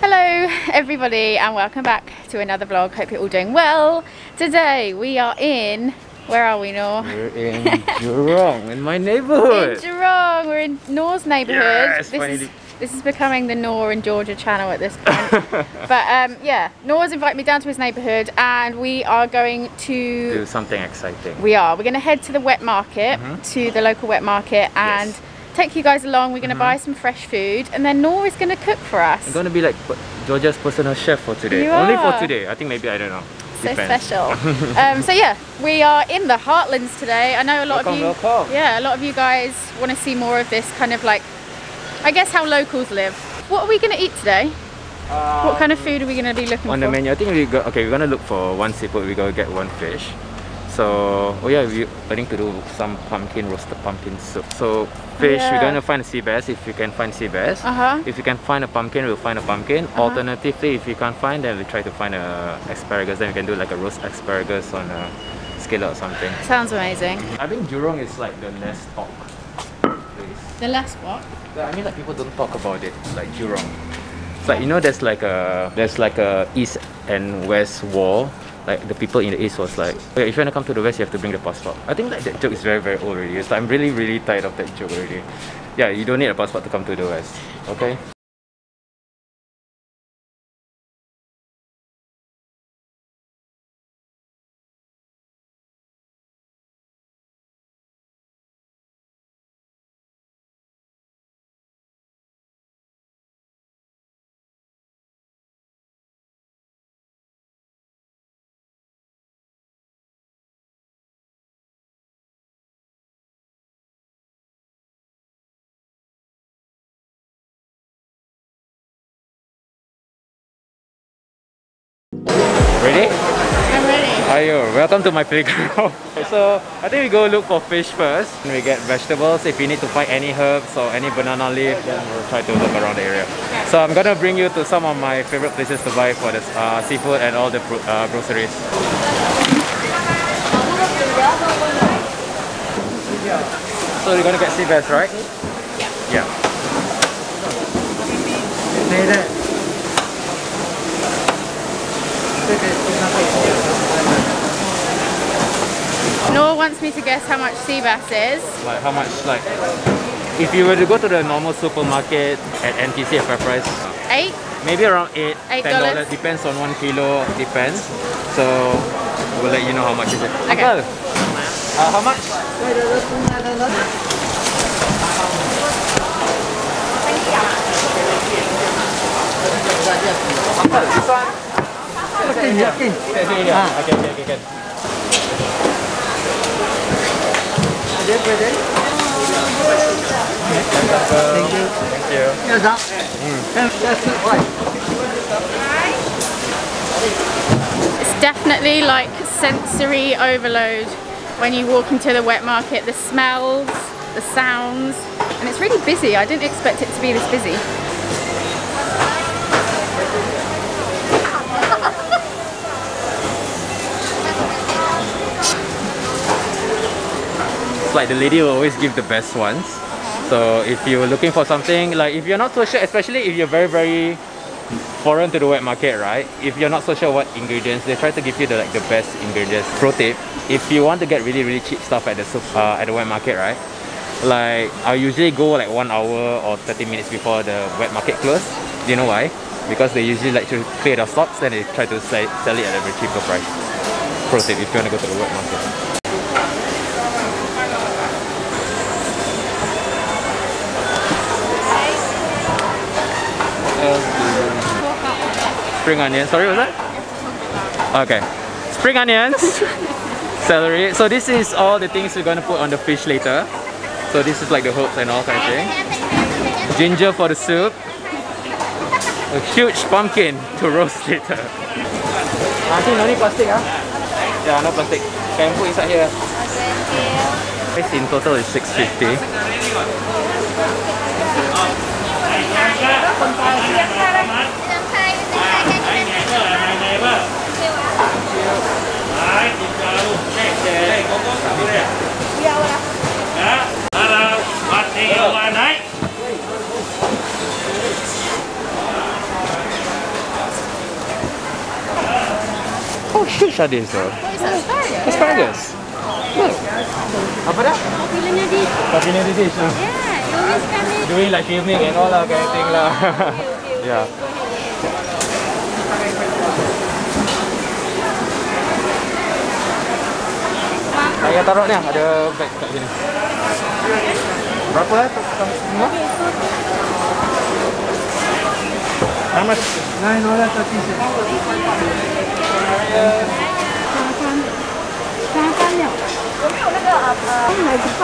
Hello everybody and welcome back to another vlog. Hope you're all doing well. Today we are in, where are we Nor? We're in Jurong, in my neighborhood. In Jurong, we're in Nor's neighbourhood. Yes, this, finally. is, this is becoming the Nor and Georgia channel at this point. but um, yeah, Nor's invited me down to his neighbourhood and we are going to... Do something exciting. We are. We're going to head to the wet market, Mhm. to the local wet market and Yes. Take you guys along. We're going to Mhm. buy some fresh food and then Nor is going to cook for us. I'm gonna be like Georgia's personal chef for today. You Only for today. I think maybe I don't know. so Depends. special. um, so yeah, we are in the Heartlands today. I know a lot Welcome, of you. welcome. Yeah, a lot of you guys want to see more of this kind of like, I guess how locals live. What are we going to eat today? what kind of food are we going to be looking Um, On for? the menu, I think we go. Okay, we're gonna look for one seafood. We gotta get one fish. So, oh yeah, we're planning to do some pumpkin roasted pumpkin soup. So, fish, Yeah. we're gonna find a sea bass if you can find sea bass. Uh huh. If you can find a pumpkin, we'll find a pumpkin. Uh-huh. Alternatively, if you can't find, then we try to find a asparagus. Then we can do like a roast asparagus on a skillet or something. Sounds amazing. I think Jurong is like the less talk place. The last what? I mean, like people don't talk about it, like Jurong. It's like you know, there's like a there's like a east and west wall. Like the people in the east was like, okay, if you wanna come to the west, you have to bring the passport. I think like that joke is very very old already. So I'm really really tired of that joke already. Yeah, you don't need a passport to come to the west. Okay. Ready? I'm ready. Ayo, welcome to my playground. so, I think we go look for fish first. And We get vegetables. If you need to find any herbs or any banana leaf, then we'll try to look around the area. So, I'm gonna bring you to some of my favorite places to buy for the uh, seafood and all the uh, groceries. So, you're gonna get sea bass, right? Yeah. Nor wants me to guess how much sea bass is. Like how much? Like, if you were to go to the normal supermarket at NTUC at FairPrice, Eight? Maybe around eight, Eight ten dollars. dollars. Depends on one kilo. Depends. So we'll let you know how much is it. Okay. Uncle, uh, how much? Uncle, this one. Okay, okay, okay, okay, okay. Thank you. Thank you. Mm. It's definitely like sensory overload when you walk into the wet market. The smells, the sounds, and it's really busy. I didn't expect it to be this busy. Like the lady will always give the best ones. So if you're looking for something, like if you're not so sure, especially if you're very, very foreign to the wet market, right? If you're not so sure what ingredients, they try to give you the like the best ingredients. Pro tip, if you want to get really, really cheap stuff at the uh, at the wet market, right? Like I usually go like one hour or 30 minutes before the wet market close. Do you know why? Because they usually like to clear their stocks, then they try to sell, sell it at a very cheaper price. Pro tip, if you want to go to the wet market. Spring onions. Sorry, what's that? Okay. Spring onions, celery. So this is all the things we're gonna put on the fish later. So this is like the herbs and all kind of thing. Ginger for the soup. A huge pumpkin to roast later. Ah, I think no need plastic, huh? Yeah, no plastic. Can put inside here. Price in total is 650. How huge are these though? Asparagus. asparagus. Look. Apa dah? Popularnya dish. Popularnya di sini. Yeah, you always come in. Doing like filming and all that kind of thing lah. Yeah. Saya taruh ni ada bag kat sini. Berapa eh? Semua? How much? Nine dollars thirty cents. 加干了。有没有那个呃奶子饭？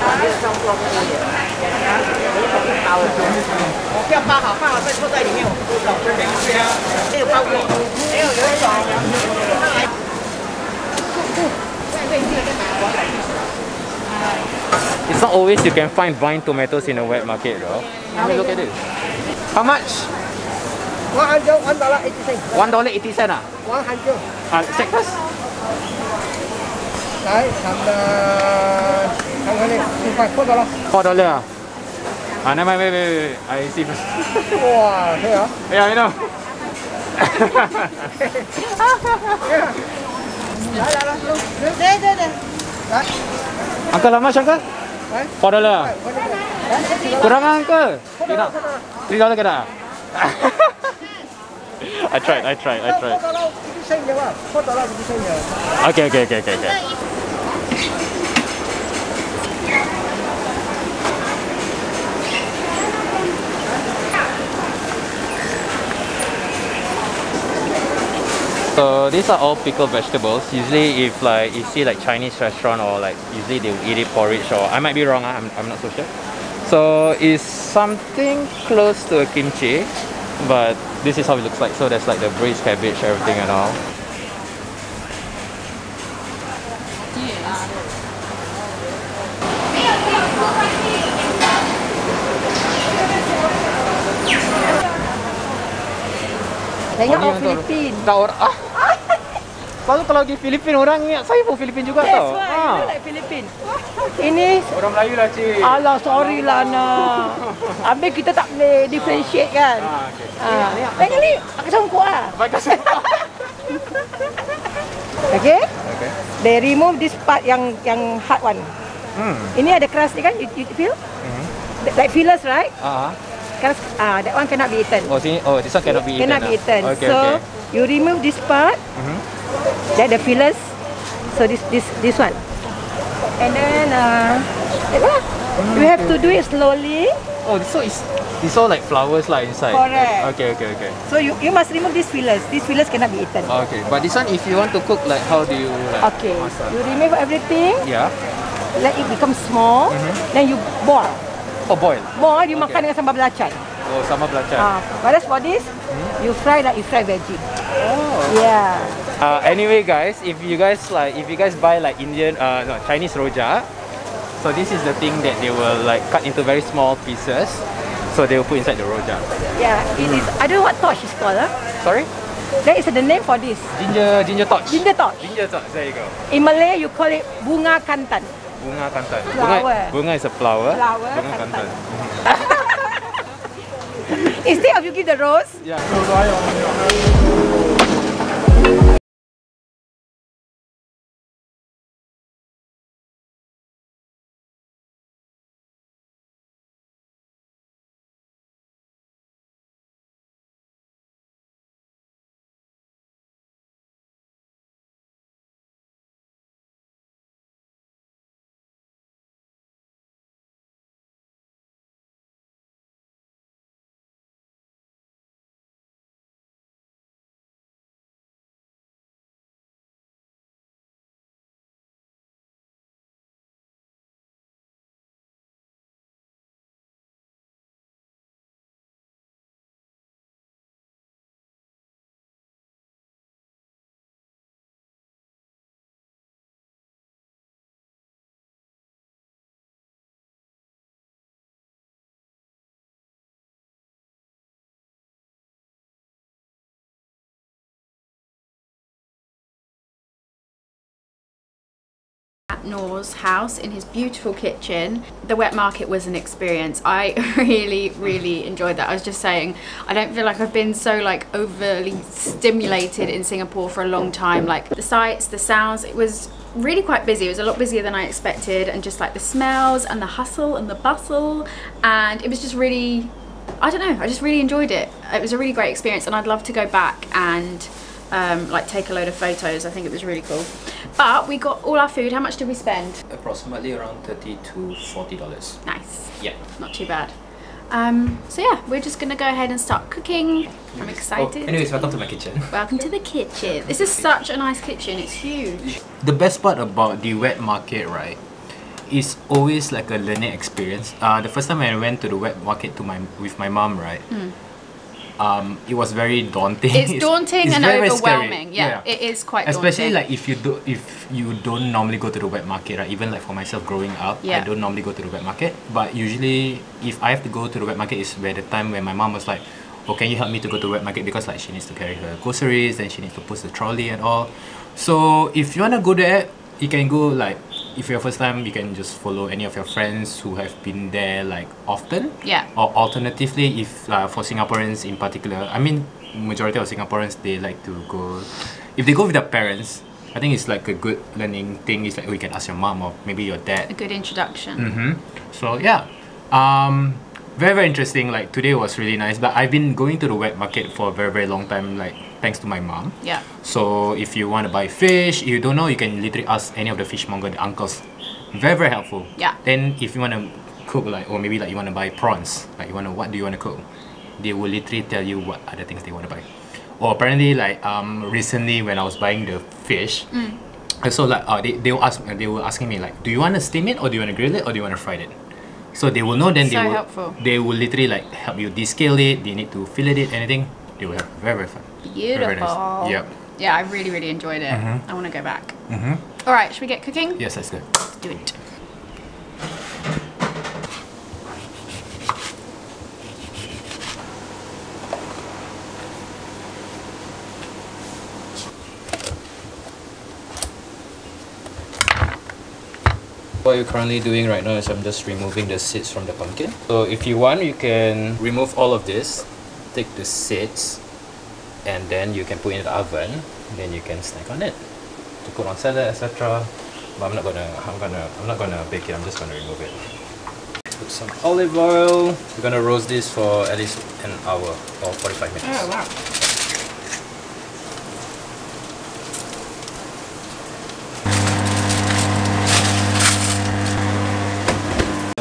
我要包好，放好再凑在里面，我不知道。没有包过，没有有一种。 It's not always you can find vine tomatoes in a wet market though. Have a look at this. How much? One dollar eighty cent. One dollar eighty cent, ah? One hundred. Ah, check first. Đấy, thằng thằng cái này, phải four dollar. Four dollar ah? Never mind, wait, wait, wait. I see first. wow, here. Ah. Yeah, I know. Angkat lama siapa? Four dollar. Kurang angkat? Tidak. Three dollar kena. I tried, I tried, I tried. Okay, okay, okay, okay, okay. So these are all pickled vegetables. Usually if like you see like Chinese restaurant or like usually they will eat it porridge or I might be wrong, I'm, I'm not so sure. So it's something close to a kimchi, but this is how it looks like. So there's like the braised cabbage, everything and all. Oh, orang Filipin. Ah. Selalu kalau pergi Filipin orang ingat saya pun Filipin juga That's tau. why, Ah. you like Filipin. Ini Orang Melayu lah cik. Alah sorry lah nak. Habis kita tak boleh differentiate kan. Ah, okay. Ah. Ni, aku sangkut ah. Baik kasih. Okay? okay. They remove this part yang yang hard one. Hmm. Ini ada keras ni kan? You, you feel? Mhm. Like fillers, right? Ah. Keras, ah, that one cannot be eaten. Oh sini. Oh this one cannot be eaten. cannot be ah. eaten. Okay, so okay. you remove this part, Mhm. Then the fillers. So this this this one. And then uh, tengoklah. You have to do it slowly. Oh so it's it's all like flowers lah inside. Correct. Okay, okay, okay. So you you must remove these fillers. These fillers cannot be eaten. Okay, but this one if you want to cook like how do you like Okay. masak? You remove everything. Yeah. Let it become small. Then you boil. Oh boil. Boil, you Okay. makan dengan sambal belacan. Oh sama belacan. Ah, whereas for this, you fry like you fry veggie. Oh. Yeah. Uh, anyway, guys, if you guys like, if you guys buy like Indian, uh, no, Chinese rojak, so this is the thing that they will like cut into very small pieces. So they will put inside the rojak. Yeah. It is. I don't know what torch is called. Huh? Sorry, There is the name for this. ginger, ginger torch. Ginger torch. Ginger torch. There you go. In Malay, you call it bunga kantan. Bunga kantan. Flower. Bunga, bunga is a flower. Flower, Bunga kantan. kantan. Instead of you give the rose, Yeah. Nor's house in his beautiful kitchen. The wet market was an experience. I really, really enjoyed that. I was just saying, I don't feel like I've been so like overly stimulated in Singapore for a long time. Like the sights, the sounds, it was really quite busy. It was a lot busier than I expected and just like the smells and the hustle and the bustle and it was just really I don't know, I just really enjoyed it. It was a really great experience and I'd love to go back and um, like take a load of photos. I think it was really cool. But we got all our food. How much did we spend? Approximately around 30 to 40 dollars. Nice. Yeah. Not too bad. Um, so yeah, we're just gonna go ahead and start cooking. I'm excited. Oh, anyways, welcome to my kitchen. Welcome to the kitchen. This is such a nice kitchen. It's huge. The best part about the wet market, right, is always like a learning experience. Uh, the first time I went to the wet market to my with my mom, right, um, it was very daunting. It's daunting and very, very scary. overwhelming. Yeah, it is quite Especially daunting. like if you do if you don't normally go to the wet market, right? Even like for myself growing up, Yeah. I don't normally go to the wet market. But usually, if I have to go to the wet market, is where the time when my mom was like, "Oh, can you help me to go to the wet market because like she needs to carry her groceries, then she needs to push the trolley and all." So if you wanna go there, you can go like if you're first time, you can just follow any of your friends who have been there like often. Yeah. Or alternatively, if uh, for Singaporeans in particular, I mean, majority of Singaporeans they like to go. If they go with their parents, I think it's like a good learning thing. It's like oh, you can ask your mom or maybe your dad. a good introduction. Mm-hmm. So yeah, um, very very interesting. Like today was really nice. But I've been going to the wet market for a very very long time. Like thanks to my mom. Yeah. So if you want to buy fish, you don't know, you can literally ask any of the fishmonger, the uncles. Very very helpful. Yeah. Then if you want to cook like, or maybe like you want to buy prawns, like you want to what do you want to cook? They will literally tell you what other things they want to buy. Or apparently like um recently when I was buying the fish. Mm. I saw like uh, they, they will ask they were asking me like do you want to steam it or do you want to grill it or do you want to fry it so they will know then they So will helpful. they will literally like help you descale it they need to fillet it anything they will have very very fun Very, very Beautiful. nice. Yep. Yeah, I really, really enjoyed it. Mhm. I want to go back. Mhm. All right, should we get cooking? yes that's good Let's do it. What you're currently doing right now is I'm just removing the seeds from the pumpkin. So if you want, you can remove all of this, take the seeds, and then you can put in the oven. Then you can snack on it to put on salad, etc. But I'm not gonna, I'm gonna, I'm not gonna bake it. I'm just gonna remove it. Put some olive oil. We're gonna roast this for at least an hour or 45 minutes. Oh, wow.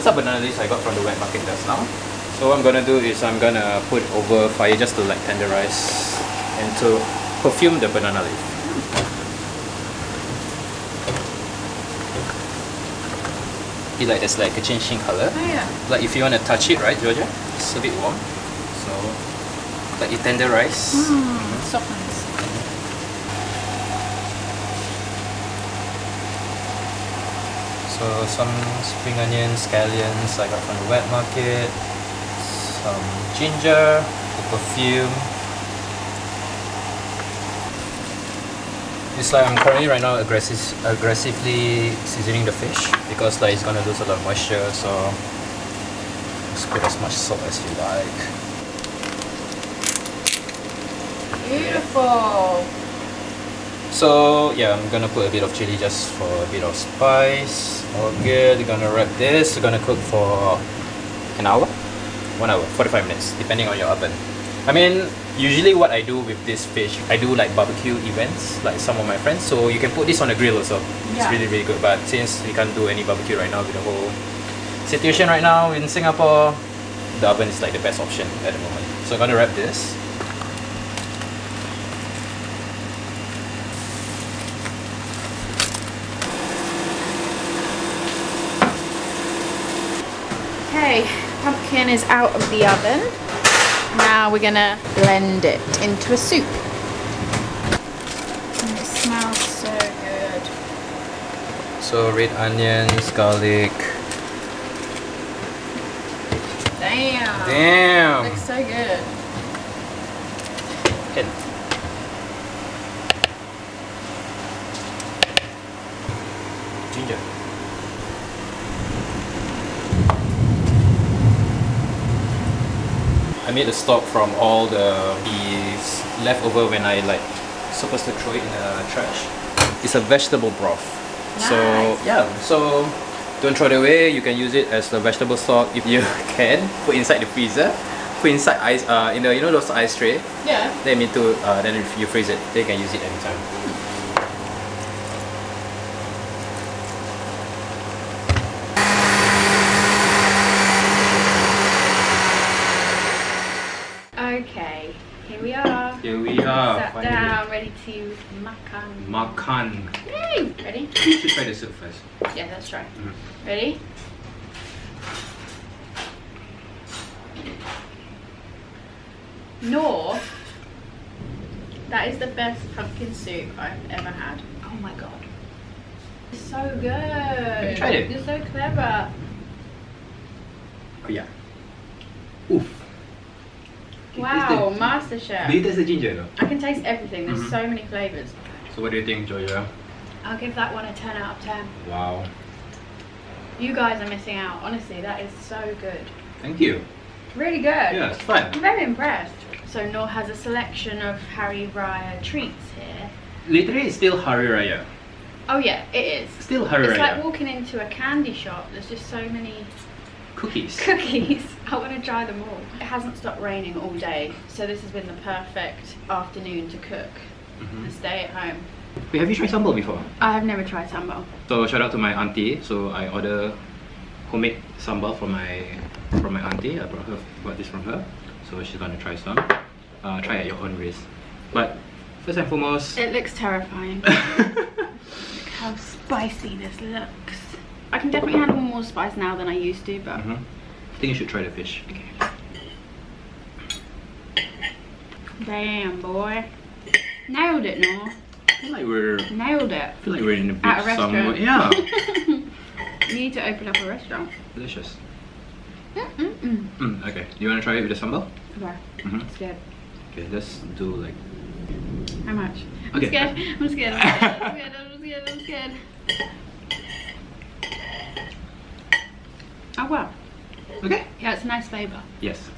These are banana leaves I got from the wet market just now. So what I'm gonna do is I'm gonna put over fire just to like tenderize and to perfume the banana leaf. Feel like there's like a changing color. Oh, yeah. Like if you wanna touch it, right, Georgia? It's a bit warm. So like you tenderize. Mm, softens. So some spring onions, scallions I got from the wet market, some ginger, the perfume. It's like I'm currently right now aggressive, aggressively seasoning the fish because like it's gonna lose a lot of moisture. So just put as much salt as you like. Beautiful. So yeah, I'm gonna put a bit of chili just for a bit of spice. All good. We're gonna wrap this. We're gonna cook for an hour, one hour, 45 minutes, depending on your oven. I mean, usually what I do with this fish, I do like barbecue events, like some of my friends. So you can put this on the grill also. It's really really good. But since we can't do any barbecue right now with the whole situation right now in Singapore, the oven is like the best option at the moment. So I'm gonna wrap this. Okay, pumpkin is out of the oven. Now we're gonna blend it into a soup. And it smells so good. So red onions, garlic. Damn. Damn. Looks so good. And ginger. Made a stock from all the these leftover when I like supposed to throw it in the trash. It's a vegetable broth. So yeah, so don't throw it away. You can use it as a vegetable stock if you can. Put inside the freezer. Put inside ice uh, in the you know those ice tray. Yeah. Then into uh, then if you freeze it, then you can use it anytime. Okay, here we are. Here we are. Sat down, ready to makan. Makan. Yay! Ready? You should try the soup first. Yeah, let's try. Mhm. Ready? No, that is the best pumpkin soup I've ever had. Oh my god. It's so good. Have you tried it? You're so clever. Oh yeah. Oof. Wow, Master Chef. Do you taste the ginger though? I can taste everything. There's Mhm. so many flavours. So what do you think, Georgia? I'll give that one a 10 out of 10. Wow. You guys are missing out. Honestly, that is so good. Thank you. Really good. Yeah, it's fun. I'm very impressed. So Nor has a selection of Hari Raya treats here. Literally, it's still Hari Raya. Oh yeah, it is. Still Hari It's Raya. like walking into a candy shop. There's just so many Cookies. cookies. I want to try them all. It hasn't stopped raining all day, so this has been the perfect afternoon to cook Mhm. and stay at home. Wait, have you tried sambal before? I have never tried sambal. So shout out to my auntie. So I order homemade sambal from my from my auntie. I brought her bought this from her. So she's gonna try some. Uh, try at your own risk. But first and foremost, It looks terrifying. Look how spicy this looks. I can definitely handle more spice now than I used to, but Mhm. I think you should try the fish. damn boy. Nailed it, Nor. I feel like we're Nailed it. feel like we're in a beach At a somewhere. restaurant. Yeah. You need to open up a restaurant. Delicious. Mm-mm-mm. Mm, okay. Do you wanna try it with the sambal? Okay, Mhm. scared. Okay, let's do like How much? I'm Okay. scared. I'm scared. I'm scared. I'm scared. I'm scared. I'm scared. Oh wow. Okay. Yeah, it's a nice flavour. Yes.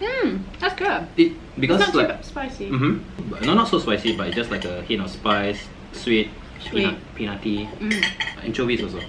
Mmm, that's good. It because it's not like too spicy. Mm-hmm. No, not so spicy, but just like a hint of spice, sweet, Sweet. peanut, peanutty, Mm. anchovies also.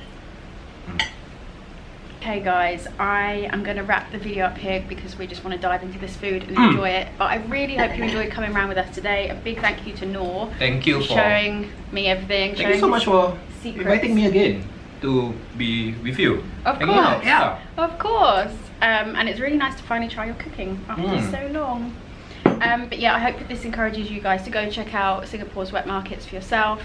Okay guys, I am going to wrap the video up here because we just want to dive into this food and Mm. enjoy it. But I really hope you enjoyed coming around with us today. A big thank you to Nor Thank you for showing me everything. Thank you so much for inviting me again to be with you. Of Hanging out, course. Yeah. Of course. Um, and it's really nice to finally try your cooking after Mm. so long. Um, but yeah, I hope that this encourages you guys to go check out Singapore's wet markets for yourself.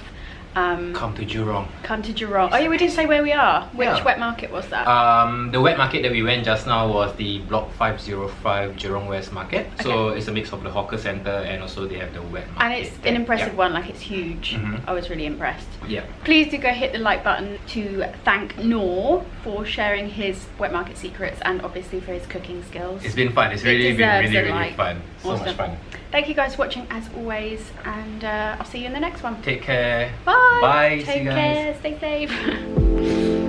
Um, Come to Jurong. come to Jurong. Oh yeah, we didn't say where we are. Which Yeah. wet market was that? Um, the wet market that we went just now was the Block 505 Jurong West Market. Okay. So it's a mix of the hawker center and also they have the wet market. and it's there. an impressive Yeah. one, like it's huge. Mhm. I was really impressed. Yeah. Please do go hit the like button to thank Nor for sharing his wet market secrets and obviously for his cooking skills. It's been fun. It's It really been really, really like. fun. So Awesome. much fun. Thank you guys for watching as always, and uh, I'll see you in the next one. Take care. Bye. Bye. See Take you guys. care. Stay safe.